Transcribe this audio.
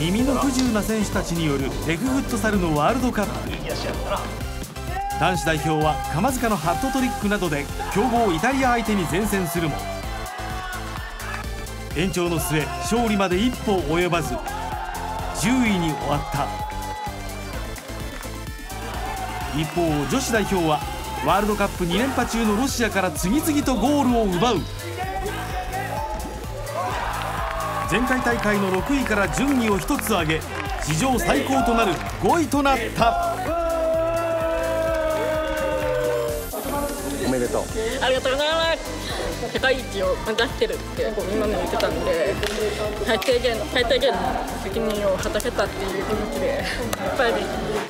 耳の不自由な選手たちによるデフフットサルのワールドカップ。男子代表は鎌塚のハットトリックなどで強豪イタリア相手に善戦するも。延長の末勝利まで一歩及ばず。10位に終わった。一方女子代表はワールドカップ2連覇中のロシアから次々とゴールを奪う。前回大会の6位から順位を1つ上げ史上最高となる5位となった。おめでとう。ありがとうございます。世界一を目指してるってこうみんなに言ってたんで最低限最低限の責任を果たせたっていう気持ちでいっぱいです